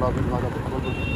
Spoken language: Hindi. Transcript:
थोड़ा बिल लगा तो